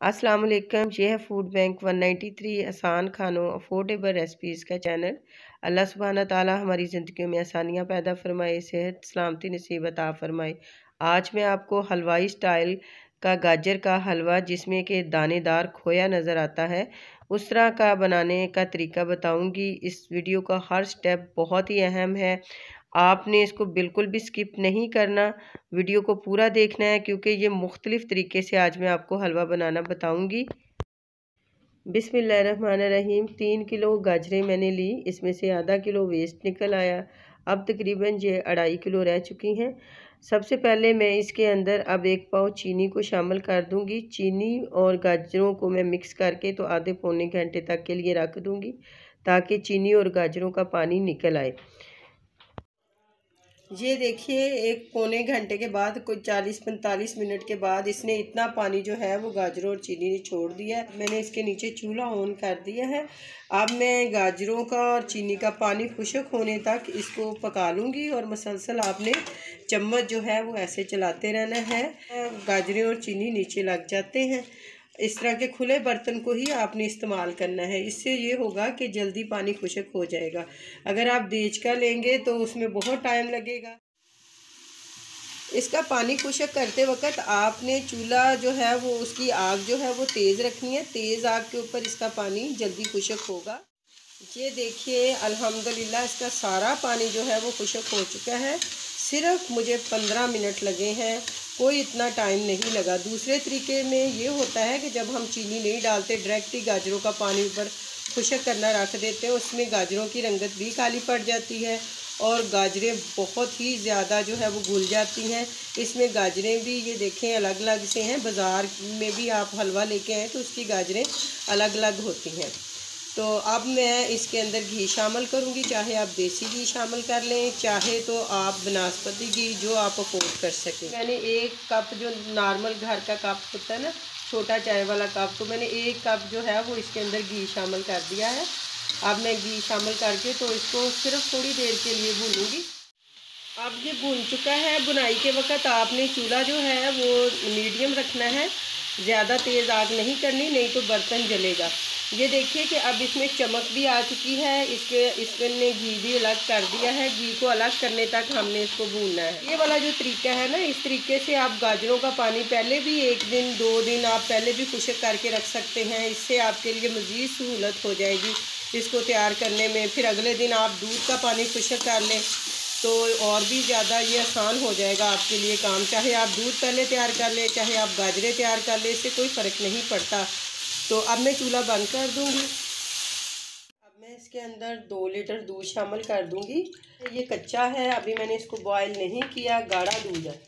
अस्सलाम वालेकुम ये है फ़ूड बैंक 193 आसान खानों अफोर्डेबल रेसिपीज़ का चैनल अल्लाह सुबहाना ताला हमारी ज़िंदगी में आसानियाँ पैदा फरमाए, सेहत, सलामती नसीब अता फरमाए। आज मैं आपको हलवाई स्टाइल का गाजर का हलवा, जिसमें के दानेदार खोया नज़र आता है, उस तरह का बनाने का तरीका बताऊँगी। इस वीडियो का हर स्टेप बहुत ही अहम है। आपने इसको बिल्कुल भी स्किप नहीं करना। वीडियो को पूरा देखना है क्योंकि ये मुख्तलिफ़ तरीके से आज मैं आपको हलवा बनाना बताऊँगी। बिसमीम तीन किलो गाजरें मैंने ली, इसमें से आधा किलो वेस्ट निकल आया। अब तकरीबन ये अढ़ाई किलो रह चुकी हैं। सबसे पहले मैं इसके अंदर अब एक पाव चीनी को शामिल कर दूँगी। चीनी और गाजरों को मैं मिक्स करके तो आधे पौने घंटे तक के लिए रख दूँगी ताकि चीनी और गाजरों का पानी निकल आए। ये देखिए, एक पौने घंटे के बाद, कोई चालीस, पैंतालीस मिनट के बाद इसने इतना पानी जो है, वो गाजरों और चीनी ने छोड़ दिया है। मैंने इसके नीचे चूल्हा ऑन कर दिया है। अब मैं गाजरों का और चीनी का पानी खुशक होने तक इसको पका लूँगी और मसलसल आपने चम्मच जो है, वो ऐसे चलाते रहना है। गाजरें और चीनी नीचे लग जाते हैं। इस तरह के खुले बर्तन को ही आपने इस्तेमाल करना है। इससे ये होगा कि जल्दी पानी खुशक हो जाएगा। अगर आप देज का लेंगे तो उसमें बहुत टाइम लगेगा। इसका पानी खुशक करते वक्त आपने चूल्हा जो है वो, उसकी आग जो है वो तेज़ रखनी है। तेज़ आग के ऊपर इसका पानी जल्दी खुशक होगा। ये देखिए, अल्हम्दुलिल्लाह इसका सारा पानी जो है वो खुशक हो चुका है। सिर्फ़ मुझे पंद्रह मिनट लगे हैं। कोई इतना टाइम नहीं लगा। दूसरे तरीके में ये होता है कि जब हम चीनी नहीं डालते डायरेक्ट ही गाजरों का पानी ऊपर खुशक करना रख देते हैं, उसमें गाजरों की रंगत भी काली पड़ जाती है और गाजरें बहुत ही ज़्यादा जो है वो घुल जाती हैं। इसमें गाजरें भी ये देखें अलग अलग से हैं। बाज़ार में भी आप हलवा लेके आएँ तो उसकी गाजरें अलग अलग होती हैं। तो अब मैं इसके अंदर घी शामिल करूँगी। चाहे आप देसी घी शामिल कर लें, चाहे तो आप बनास्पति घी जो आप अफोर्ड कर सकें। मैंने एक कप जो नॉर्मल घर का कप होता है ना, छोटा चाय वाला कप तो मैंने एक कप जो है वो इसके अंदर घी शामिल कर दिया है। अब मैं घी शामिल करके तो इसको सिर्फ़ थोड़ी देर के लिए भूनूँगी। अब ये भून चुका है। बुनाई के वक्त आपने चूल्हा जो है वो मीडियम रखना है। ज़्यादा तेज़ आग नहीं करनी, नहीं तो बर्तन जलेगा। ये देखिए कि अब इसमें चमक भी आ चुकी है। इसके इसने घी भी अलग कर दिया है। घी को अलग करने तक हमने इसको भूनना है। ये वाला जो तरीका है ना, इस तरीके से आप गाजरों का पानी पहले भी एक दिन, दो दिन आप पहले भी खुशक करके रख सकते हैं। इससे आपके लिए मज़ीद सहूलत हो जाएगी इसको तैयार करने में। फिर अगले दिन आप दूध का पानी खुशक कर लें तो और भी ज़्यादा ये आसान हो जाएगा आपके लिए काम। चाहे आप दूध पहले तैयार कर लें, चाहे आप गाजरें तैयार कर लें, इससे कोई फ़र्क नहीं पड़ता। तो अब मैं चूल्हा बंद कर दूँगी। अब मैं इसके अंदर दो लीटर दूध शामिल कर दूँगी। ये कच्चा है, अभी मैंने इसको बॉईल नहीं किया, गाढ़ा दूध है।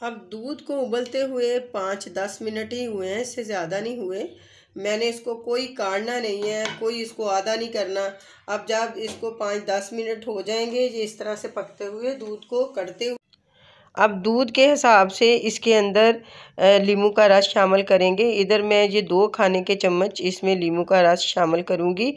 अब दूध को उबलते हुए पाँच दस मिनट ही हुए हैं, इससे ज़्यादा नहीं हुए। मैंने इसको कोई काटना नहीं है, कोई इसको आधा नहीं करना। अब जब इसको पाँच दस मिनट हो जाएँगे, ये इस तरह से पकते हुए दूध को कटते हुए अब दूध के हिसाब से इसके अंदर लीमू का रस शामिल करेंगे। इधर मैं ये दो खाने के चम्मच इसमें लीमू का रस शामिल करूँगी।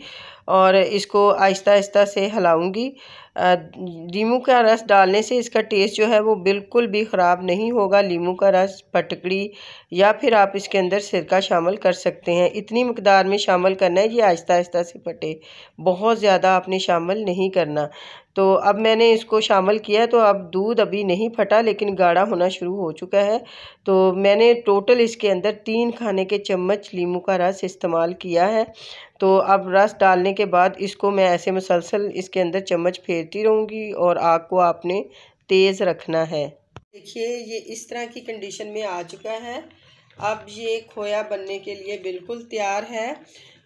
और इसको आहिस्ता आहिस्ता से हिलाऊँगी। लीमू का रस डालने से इसका टेस्ट जो है वो बिल्कुल भी ख़राब नहीं होगा। लीमू का रस पटकड़ी या फिर आप इसके अंदर सिरका शामिल कर सकते हैं। इतनी मकदार में शामिल करना है, ये आहिस्ता आहिस्ता से पटे बहुत ज़्यादा आपने शामिल नहीं करना। तो अब मैंने इसको शामिल किया तो अब दूध अभी नहीं फटा, लेकिन गाढ़ा होना शुरू हो चुका है। तो मैंने टोटल इसके अंदर तीन खाने के चम्मच लीमू का रस इस्तेमाल किया है। तो अब रस डालने के बाद इसको मैं ऐसे मुसलसल इसके अंदर चम्मच फेरती रहूँगी और आग को आपने तेज़ रखना है। देखिए, ये इस तरह की कंडीशन में आ चुका है। अब ये खोया बनने के लिए बिल्कुल तैयार है।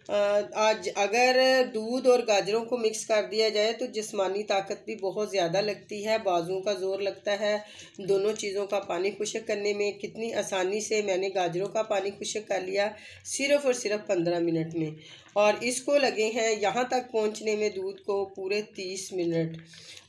आज अगर दूध और गाजरों को मिक्स कर दिया जाए तो जिस्मानी ताकत भी बहुत ज़्यादा लगती है बाजुओं का ज़ोर लगता है, दोनों चीज़ों का पानी खुशक करने में कितनी आसानी से मैंने गाजरों का पानी खुशक कर लिया सिर्फ़ और सिर्फ़ पंद्रह मिनट में। और इसको लगे हैं यहाँ तक पहुँचने में दूध को पूरे तीस मिनट।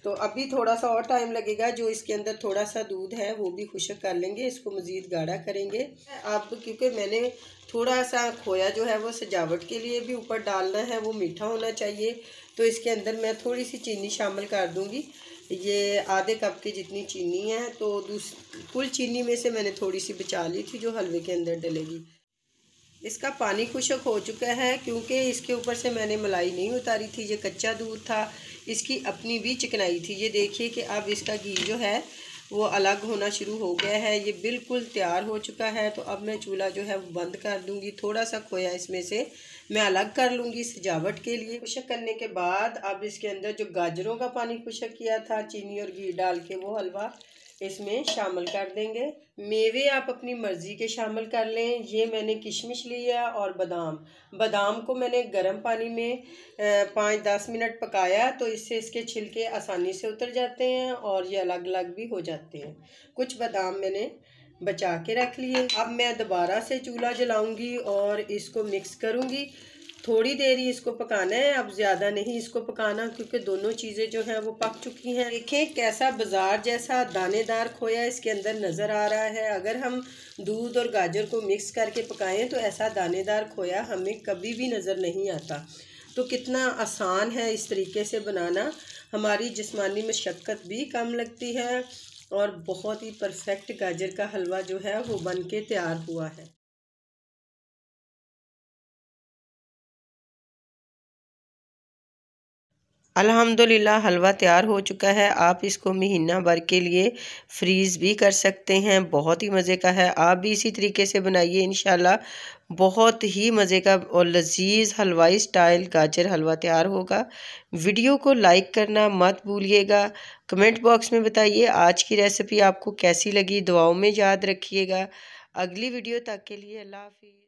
तो अभी थोड़ा सा और टाइम लगेगा, जो इसके अंदर थोड़ा सा दूध है वो भी खुशक कर लेंगे, इसको मज़ीद गाढ़ा करेंगे। अब क्योंकि मैंने थोड़ा सा खोया जो है वो सजावट के लिए भी ऊपर डालना है, वो मीठा होना चाहिए। तो इसके अंदर मैं थोड़ी सी चीनी शामिल कर दूँगी। ये आधे कप की जितनी चीनी है तो कुल चीनी में से मैंने थोड़ी सी बचा ली थी जो हलवे के अंदर डलेगी। इसका पानी खुशक हो चुका है, क्योंकि इसके ऊपर से मैंने मलाई नहीं उतारी थी, ये कच्चा दूध था। इसकी अपनी भी चिकनाई थी। ये देखिए कि अब इसका घी जो है वो अलग होना शुरू हो गया है, ये बिल्कुल तैयार हो चुका है तो अब मैं चूल्हा जो है वो बंद कर दूँगी। थोड़ा सा खोया इसमें से मैं अलग कर लूँगी सजावट के लिए। खुशक करने के बाद अब इसके अंदर जो गाजरों का पानी खुशक किया था, चीनी और घी डाल के वो हलवा इसमें शामिल कर देंगे। मेवे आप अपनी मर्ज़ी के शामिल कर लें। ये मैंने किशमिश लिया और बादाम। बादाम को मैंने गर्म पानी में पाँच दस मिनट पकाया तो इससे इसके छिलके आसानी से उतर जाते हैं और ये अलग अलग भी हो जाते हैं। कुछ बादाम मैंने बचा के रख लिए। अब मैं दोबारा से चूल्हा जलाऊँगी और इसको मिक्स करूँगी। थोड़ी देर ही इसको पकाना है, अब ज़्यादा नहीं इसको पकाना, क्योंकि दोनों चीज़ें जो हैं वो पक चुकी हैं। देखें कैसा बाज़ार जैसा दानेदार खोया इसके अंदर नज़र आ रहा है। अगर हम दूध और गाजर को मिक्स करके पकाएँ तो ऐसा दानेदार खोया हमें कभी भी नज़र नहीं आता। तो कितना आसान है इस तरीके से बनाना। हमारी जिस्मानी मशक्क़त भी कम लगती है और बहुत ही परफेक्ट गाजर का हलवा जो है वो बन के तैयार हुआ है। अल्हम्दुलिल्लाह, हलवा तैयार हो चुका है। आप इसको महीना भर के लिए फ्रीज़ भी कर सकते हैं। बहुत ही मज़े का है। आप भी इसी तरीके से बनाइए इन बहुत ही मज़े का और लजीज हलवाई स्टाइल गाजर हलवा तैयार होगा। वीडियो को लाइक करना मत भूलिएगा। कमेंट बॉक्स में बताइए आज की रेसिपी आपको कैसी लगी। दुआओं में याद रखिएगा। अगली वीडियो तक के लिए अल्लाह हाफिज़।